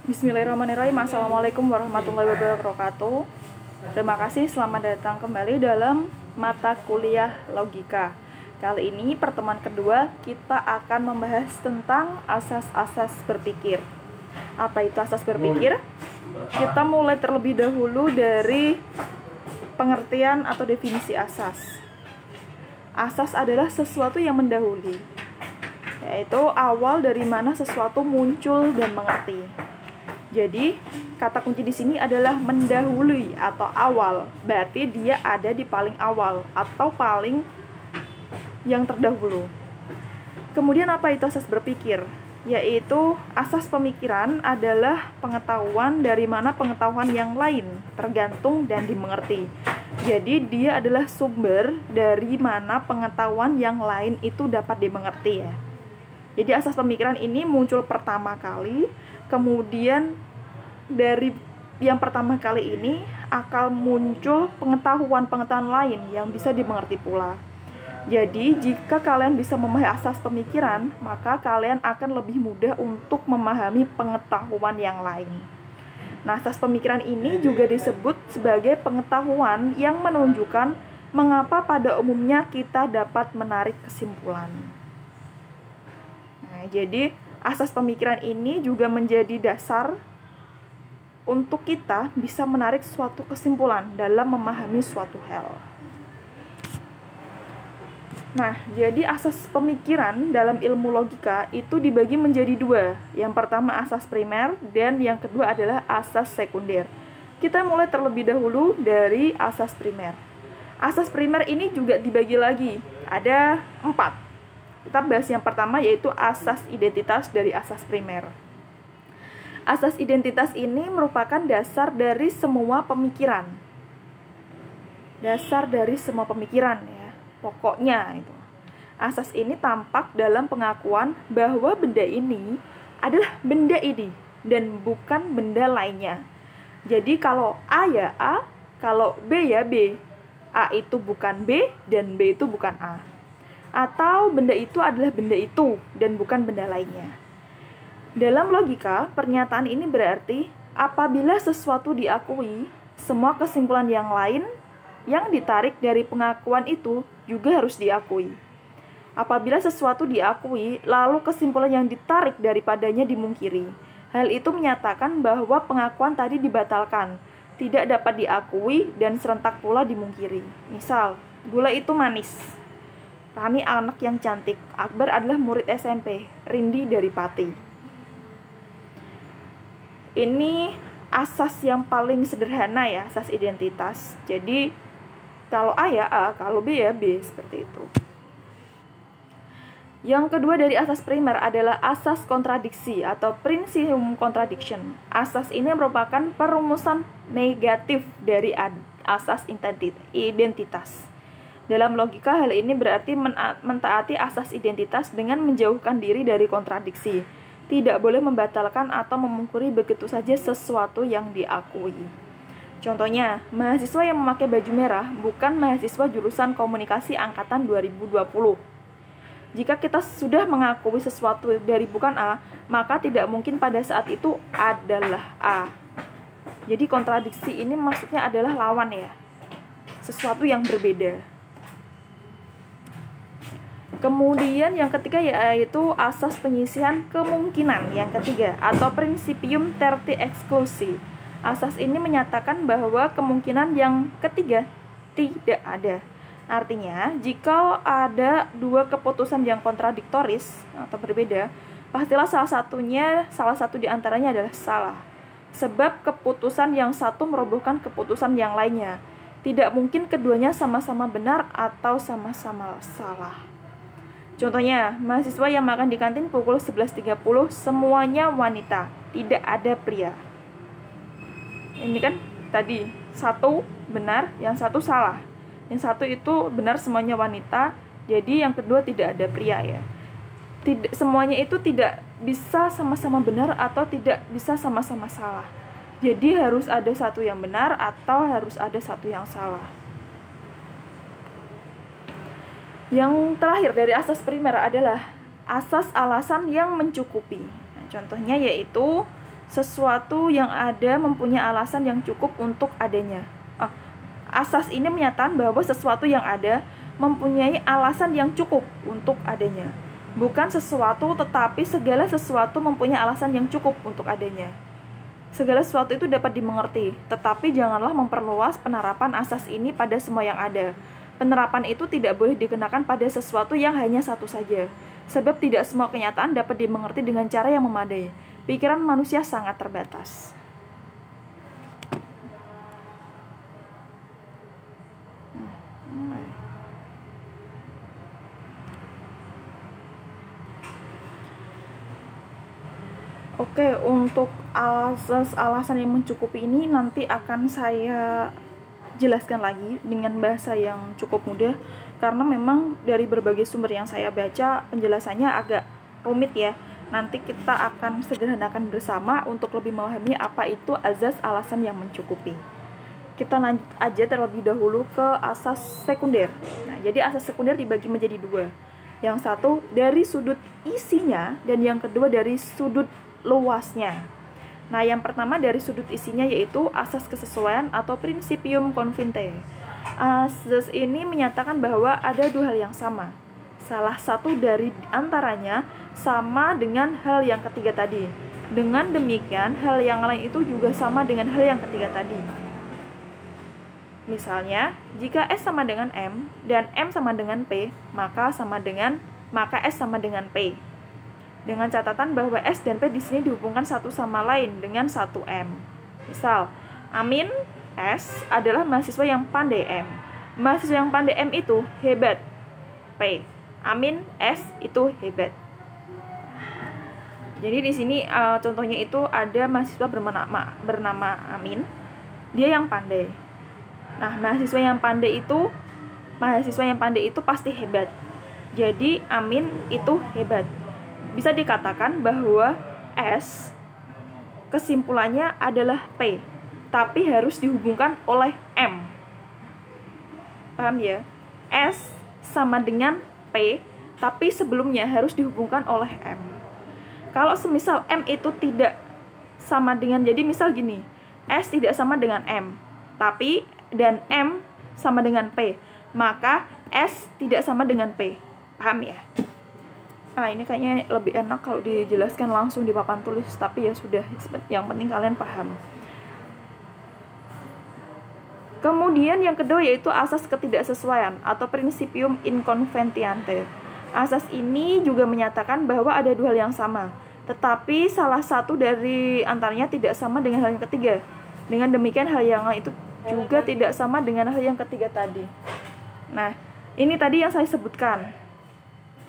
Bismillahirrahmanirrahim. Assalamualaikum warahmatullahi wabarakatuh. Terima kasih selamat datang kembali dalam mata kuliah logika. Kali ini pertemuan kedua kita akan membahas tentang asas-asas berpikir. Apa itu asas berpikir? Kita mulai terlebih dahulu dari pengertian atau definisi asas. Asas adalah sesuatu yang mendahului yaitu awal dari mana sesuatu muncul dan mengerti. Jadi, kata kunci di sini adalah mendahului atau awal. Berarti dia ada di paling awal atau paling yang terdahulu. Kemudian apa itu asas berpikir? Yaitu asas pemikiran adalah pengetahuan dari mana pengetahuan yang lain tergantung dan dimengerti. Jadi dia adalah sumber dari mana pengetahuan yang lain itu dapat dimengerti ya. Jadi asas pemikiran ini muncul pertama kali, kemudian dari yang pertama kali ini akan muncul pengetahuan-pengetahuan lain yang bisa dimengerti pula. Jadi, jika kalian bisa memahami asas pemikiran, maka kalian akan lebih mudah untuk memahami pengetahuan yang lain. Nah, asas pemikiran ini juga disebut sebagai pengetahuan yang menunjukkan mengapa pada umumnya kita dapat menarik kesimpulan. Jadi asas pemikiran ini juga menjadi dasar untuk kita bisa menarik suatu kesimpulan dalam memahami suatu hal. Nah, jadi asas pemikiran dalam ilmu logika itu dibagi menjadi dua. Yang pertama asas primer dan yang kedua adalah asas sekunder. Kita mulai terlebih dahulu dari asas primer. Asas primer ini juga dibagi lagi. Ada empat kita bahas yang pertama yaitu asas identitas dari asas primer. Asas identitas ini merupakan dasar dari semua pemikiran. Dasar dari semua pemikiran ya. Pokoknya itu. Asas ini tampak dalam pengakuan bahwa benda ini adalah benda ini dan bukan benda lainnya. Jadi kalau A ya A, kalau B ya B. A itu bukan B dan B itu bukan A atau benda itu adalah benda itu dan bukan benda lainnya. Dalam logika, pernyataan ini berarti apabila sesuatu diakui, semua kesimpulan yang lain yang ditarik dari pengakuan itu juga harus diakui. Apabila sesuatu diakui, lalu kesimpulan yang ditarik daripadanya dimungkiri. Hal itu menyatakan bahwa pengakuan tadi dibatalkan, tidak dapat diakui, dan serentak pula dimungkiri. Misal, gula itu manis kami anak yang cantik. Akbar adalah murid SMP, Rindi dari Pati. Ini asas yang paling sederhana ya, asas identitas. Jadi kalau A ya A, kalau B ya B, seperti itu. Yang kedua dari asas primer adalah asas kontradiksi atau principium contradiction. Asas ini merupakan perumusan negatif dari asas identitas. Dalam logika, hal ini berarti mentaati asas identitas dengan menjauhkan diri dari kontradiksi. Tidak boleh membatalkan atau memungkiri begitu saja sesuatu yang diakui. Contohnya, mahasiswa yang memakai baju merah bukan mahasiswa jurusan komunikasi angkatan 2020. Jika kita sudah mengakui sesuatu dari bukan A, maka tidak mungkin pada saat itu adalah A. Jadi kontradiksi ini maksudnya adalah lawan ya. Sesuatu yang berbeda. Kemudian yang ketiga yaitu asas penyisihan kemungkinan yang ketiga atau principium terti exclusi. Asas ini menyatakan bahwa kemungkinan yang ketiga tidak ada. Artinya, jika ada dua keputusan yang kontradiktoris atau berbeda, pastilah salah satunya salah satu di antaranya adalah salah. Sebab keputusan yang satu merobohkan keputusan yang lainnya. Tidak mungkin keduanya sama-sama benar atau sama-sama salah. Contohnya, mahasiswa yang makan di kantin pukul 11.30 semuanya wanita, tidak ada pria. Ini kan tadi satu benar, yang satu salah. Yang satu itu benar semuanya wanita, jadi yang kedua tidak ada pria ya. Tidak semuanya itu tidak bisa sama-sama benar atau tidak bisa sama-sama salah. Jadi harus ada satu yang benar atau harus ada satu yang salah. Yang terakhir dari asas primer adalah asas alasan yang mencukupi. Nah, contohnya yaitu sesuatu yang ada mempunyai alasan yang cukup untuk adanya. Ah, asas ini menyatakan bahwa sesuatu yang ada mempunyai alasan yang cukup untuk adanya. Bukan sesuatu, tetapi segala sesuatu mempunyai alasan yang cukup untuk adanya. Segala sesuatu itu dapat dimengerti, tetapi janganlah memperluas penerapan asas ini pada semua yang ada. Penerapan itu tidak boleh dikenakan pada sesuatu yang hanya satu saja, sebab tidak semua kenyataan dapat dimengerti dengan cara yang memadai. Pikiran manusia sangat terbatas. Oke, untuk alasan-alasan yang mencukupi ini nanti akan saya jelaskan lagi dengan bahasa yang cukup mudah karena memang dari berbagai sumber yang saya baca penjelasannya agak rumit ya. Nanti kita akan sederhanakan bersama untuk lebih memahami apa itu azas alasan yang mencukupi. Kita lanjut aja terlebih dahulu ke asas sekunder. Nah, jadi asas sekunder dibagi menjadi dua. Yang satu dari sudut isinya dan yang kedua dari sudut luasnya. Nah, yang pertama dari sudut isinya yaitu asas kesesuaian atau principium convinte. Asas ini menyatakan bahwa ada dua hal yang sama. Salah satu dari antaranya sama dengan hal yang ketiga tadi. Dengan demikian, hal yang lain itu juga sama dengan hal yang ketiga tadi. Misalnya, jika S sama dengan M dan M sama dengan P, maka sama dengan maka S sama dengan P dengan catatan bahwa S dan P di sini dihubungkan satu sama lain dengan satu M. Misal, Amin S adalah mahasiswa yang pandai M. Mahasiswa yang pandai M itu hebat. P. Amin S itu hebat. Jadi di sini uh, contohnya itu ada mahasiswa bernama bernama Amin. Dia yang pandai. Nah, mahasiswa yang pandai itu mahasiswa yang pandai itu pasti hebat. Jadi Amin itu hebat bisa dikatakan bahwa S kesimpulannya adalah P, tapi harus dihubungkan oleh M. Paham ya? S sama dengan P, tapi sebelumnya harus dihubungkan oleh M. Kalau semisal M itu tidak sama dengan, jadi misal gini, S tidak sama dengan M, tapi dan M sama dengan P, maka S tidak sama dengan P. Paham ya? Nah ini kayaknya lebih enak kalau dijelaskan langsung di papan tulis tapi ya sudah yang penting kalian paham. Kemudian yang kedua yaitu asas ketidaksesuaian atau principium inconveniente asas ini juga menyatakan bahwa ada dua hal yang sama tetapi salah satu dari antaranya tidak sama dengan hal yang ketiga. Dengan demikian hal yang itu juga tidak sama dengan hal yang ketiga tadi. Nah ini tadi yang saya sebutkan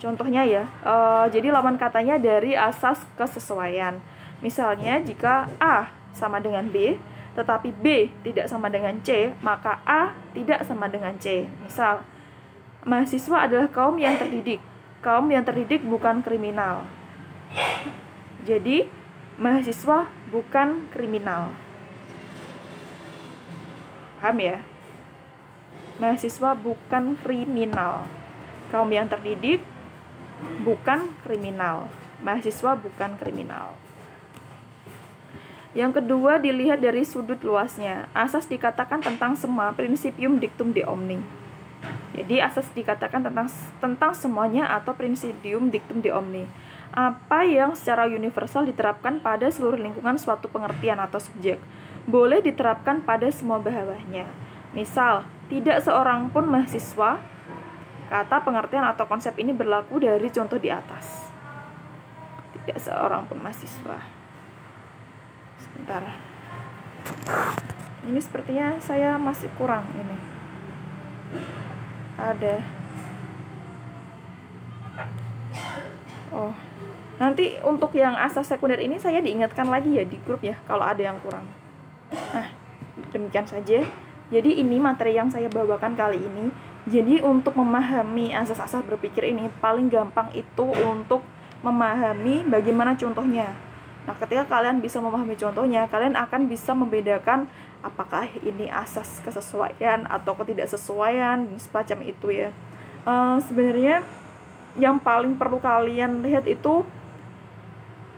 Contohnya ya, uh, jadi lawan katanya dari asas kesesuaian. Misalnya jika A sama dengan B, tetapi B tidak sama dengan C, maka A tidak sama dengan C. Misal, mahasiswa adalah kaum yang terdidik. Kaum yang terdidik bukan kriminal. Jadi, mahasiswa bukan kriminal. Paham ya? Mahasiswa bukan kriminal. Kaum yang terdidik bukan kriminal. Mahasiswa bukan kriminal. Yang kedua dilihat dari sudut luasnya. Asas dikatakan tentang semua principium dictum de omni. Jadi asas dikatakan tentang tentang semuanya atau principium dictum de omni. Apa yang secara universal diterapkan pada seluruh lingkungan suatu pengertian atau subjek boleh diterapkan pada semua bawahnya. Misal, tidak seorang pun mahasiswa Kata pengertian atau konsep ini berlaku dari contoh di atas. Tidak seorang pun mahasiswa. Sebentar. Ini sepertinya saya masih kurang ini. Ada. Oh. Nanti untuk yang asas sekunder ini saya diingatkan lagi ya di grup ya kalau ada yang kurang. Nah, demikian saja. Jadi ini materi yang saya bawakan kali ini jadi untuk memahami asas-asas berpikir ini paling gampang itu untuk memahami bagaimana contohnya. Nah, ketika kalian bisa memahami contohnya, kalian akan bisa membedakan apakah ini asas kesesuaian atau ketidaksesuaian semacam itu ya. Uh, sebenarnya yang paling perlu kalian lihat itu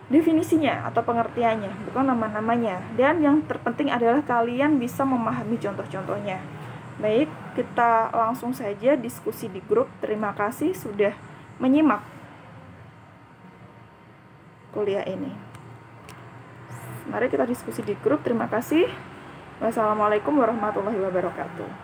definisinya atau pengertiannya, bukan nama-namanya. Dan yang terpenting adalah kalian bisa memahami contoh-contohnya. Baik, kita langsung saja diskusi di grup. Terima kasih sudah menyimak kuliah ini. Mari kita diskusi di grup. Terima kasih. Wassalamualaikum warahmatullahi wabarakatuh.